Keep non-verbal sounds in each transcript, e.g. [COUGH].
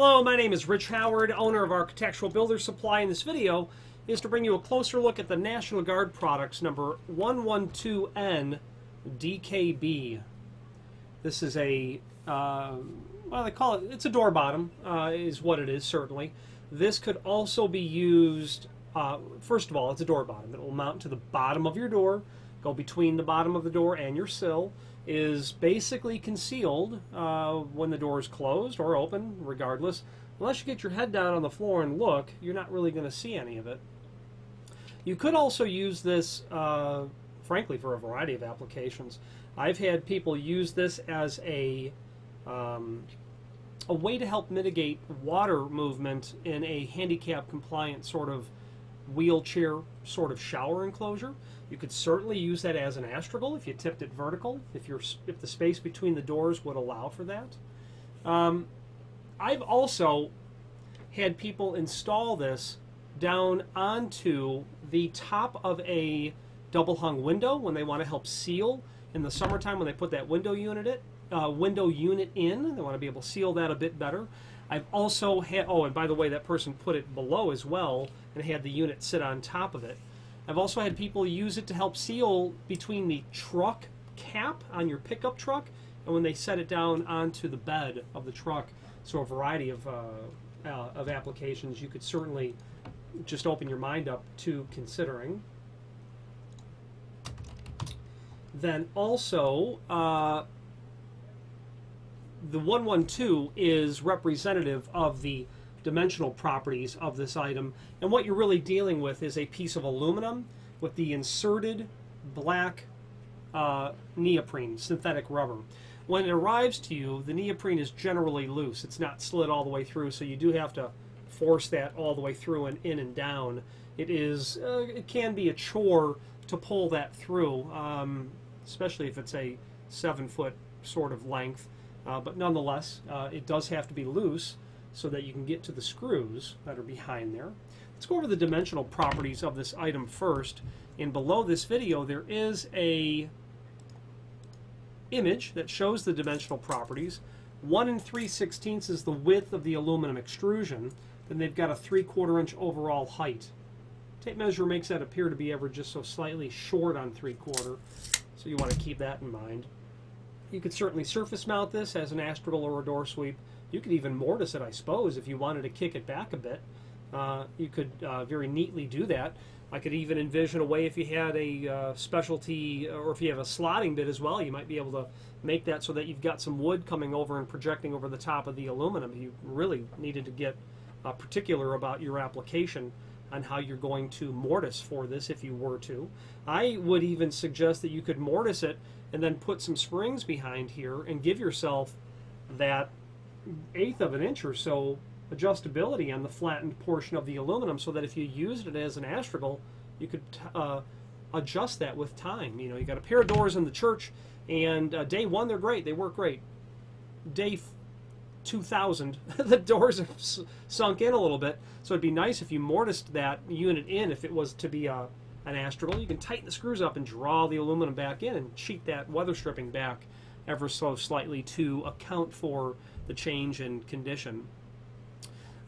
Hello, my name is Rich Howard, owner of Architectural Builder Supply. In this video is to bring you a closer look at the National Guard products number 112N DKB. This is a, uh, well, they call it, it's a door bottom, uh, is what it is, certainly. This could also be used, uh, first of all, it's a door bottom. It will mount to the bottom of your door, go between the bottom of the door and your sill is basically concealed uh, when the door is closed or open, regardless. Unless you get your head down on the floor and look, you're not really going to see any of it. You could also use this, uh, frankly, for a variety of applications. I've had people use this as a um, a way to help mitigate water movement in a handicap compliant sort of wheelchair sort of shower enclosure. You could certainly use that as an astragal if you tipped it vertical, if, you're, if the space between the doors would allow for that. Um, I've also had people install this down onto the top of a double hung window when they want to help seal in the summertime when they put that window unit it, uh, window unit in. They want to be able to seal that a bit better. I've also had, oh, and by the way, that person put it below as well and had the unit sit on top of it. I've also had people use it to help seal between the truck cap on your pickup truck and when they set it down onto the bed of the truck. So a variety of, uh, uh, of applications you could certainly just open your mind up to considering. Then also, uh, the 112 is representative of the dimensional properties of this item. And what you're really dealing with is a piece of aluminum with the inserted black uh, neoprene, synthetic rubber. When it arrives to you, the neoprene is generally loose. It's not slid all the way through, so you do have to force that all the way through and in and down. It is, uh, it can be a chore to pull that through, um, especially if it's a seven foot sort of length. Uh, but nonetheless, uh, it does have to be loose so that you can get to the screws that are behind there. Let's go over the dimensional properties of this item first. And below this video, there is a image that shows the dimensional properties. 1 and 3 sixteenths is the width of the aluminum extrusion. Then they've got a 3 quarter inch overall height. Tape measure makes that appear to be ever just so slightly short on 3 quarter. So you want to keep that in mind. You could certainly surface mount this as an astragal or a door sweep. You could even mortise it, I suppose, if you wanted to kick it back a bit. Uh, you could uh, very neatly do that. I could even envision a way if you had a uh, specialty or if you have a slotting bit as well, you might be able to make that so that you've got some wood coming over and projecting over the top of the aluminum. You really needed to get uh, particular about your application on how you're going to mortise for this if you were to. I would even suggest that you could mortise it and then put some springs behind here and give yourself that eighth of an inch or so adjustability on the flattened portion of the aluminum so that if you used it as an astragal, you could uh, adjust that with time. You know, you got a pair of doors in the church, and uh, day one they're great, they work great. Day 2000, [LAUGHS] the doors have sunk in a little bit, so it'd be nice if you mortised that unit in if it was to be a, an astragal. You can tighten the screws up and draw the aluminum back in and cheat that weather stripping back ever so slightly to account for the change in condition.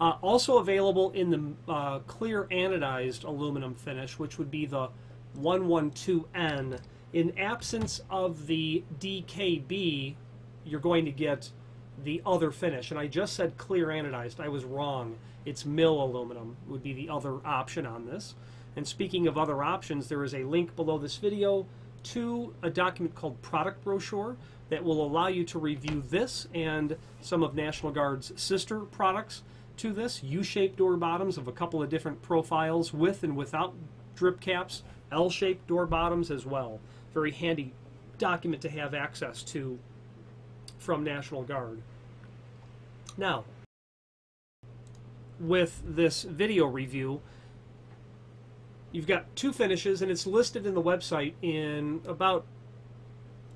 Uh, also available in the uh, clear anodized aluminum finish, which would be the 112N. In absence of the DKB, you're going to get the other finish. And I just said clear anodized. I was wrong. It's mill aluminum would be the other option on this. And speaking of other options, there is a link below this video to a document called Product Brochure that will allow you to review this and some of National Guard's sister products to this. U-shaped door bottoms of a couple of different profiles with and without drip caps. L-shaped door bottoms as well. Very handy document to have access to from National Guard. Now, with this video review, you've got two finishes and it's listed in the website in about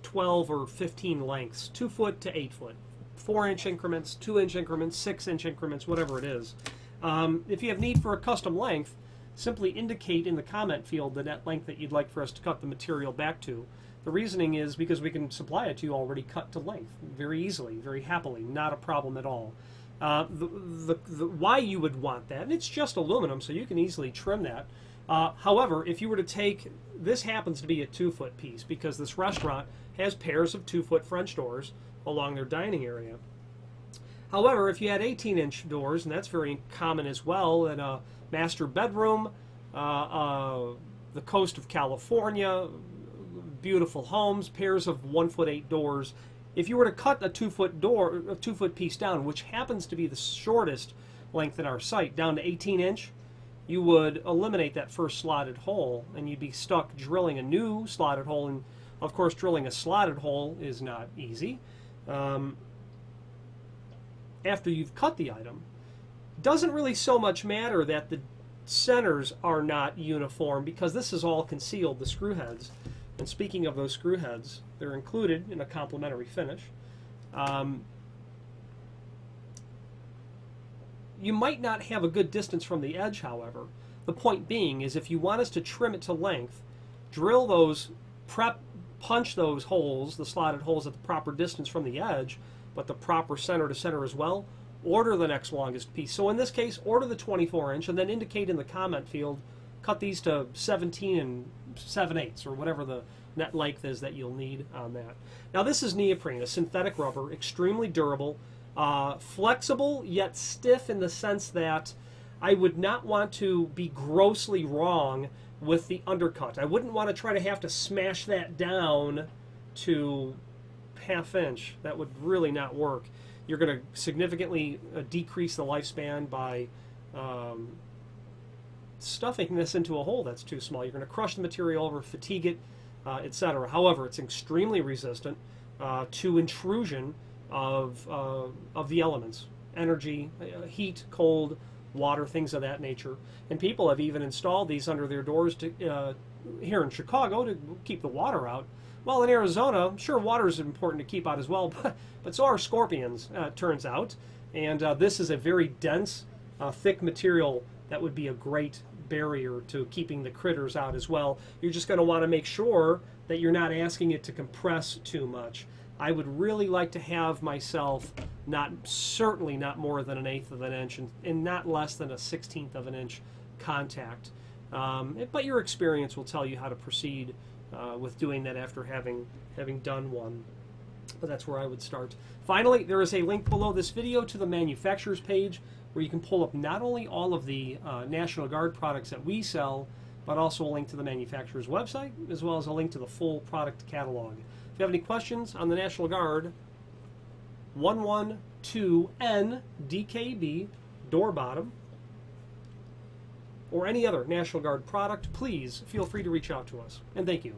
12 or 15 lengths, 2 foot to 8 foot four inch increments, two inch increments, six inch increments, whatever it is. Um, if you have need for a custom length, simply indicate in the comment field the net length that you'd like for us to cut the material back to. The reasoning is because we can supply it to you already cut to length very easily, very happily, not a problem at all. Uh, the, the, the, why you would want that, and it's just aluminum, so you can easily trim that. Uh, however, if you were to take this happens to be a two foot piece because this restaurant has pairs of two foot French doors along their dining area. However, if you had 18 inch doors, and that's very common as well in a master bedroom, uh, uh, the coast of California, beautiful homes, pairs of one foot eight doors. If you were to cut a two foot door, a two foot piece down, which happens to be the shortest length in our site, down to 18 inch, you would eliminate that first slotted hole and you'd be stuck drilling a new slotted hole. And of course, drilling a slotted hole is not easy. Um, after you've cut the item, doesn't really so much matter that the centers are not uniform because this is all concealed, the screw heads. And speaking of those screw heads, they're included in a complementary finish. Um, you might not have a good distance from the edge, however. The point being is if you want us to trim it to length, drill those, prep, punch those holes, the slotted holes at the proper distance from the edge, but the proper center to center as well, order the next longest piece. So in this case, order the 24 inch and then indicate in the comment field, cut these to 17 and 7 eighths or whatever the net length is that you'll need on that. Now this is neoprene, a synthetic rubber, extremely durable, uh, flexible yet stiff in the sense that I would not want to be grossly wrong with the undercut. I wouldn't want to try to have to smash that down to half inch. That would really not work. You're going to significantly uh, decrease the lifespan by um, stuffing this into a hole that's too small. You're going to crush the material over, fatigue it, uh, etc. However, it's extremely resistant uh, to intrusion of, uh, of the elements energy, uh, heat, cold, water, things of that nature. And people have even installed these under their doors to, uh, here in Chicago to keep the water out. Well, in Arizona, sure, water is important to keep out as well, [LAUGHS] but, but so are scorpions, uh, turns out. And uh, this is a very dense, uh, thick material that would be a great barrier to keeping the critters out as well. You're just going to want to make sure that you're not asking it to compress too much. I would really like to have myself not certainly not more than an eighth of an inch and, and not less than a sixteenth of an inch contact. Um, but your experience will tell you how to proceed uh, with doing that after having having done one. But that's where I would start. Finally, there is a link below this video to the manufacturer's page where you can pull up not only all of the uh, National Guard products that we sell, but also a link to the manufacturer's website, as well as a link to the full product catalog. If you have any questions on the National Guard, 112N DKB door bottom, or any other National Guard product, please feel free to reach out to us. And thank you.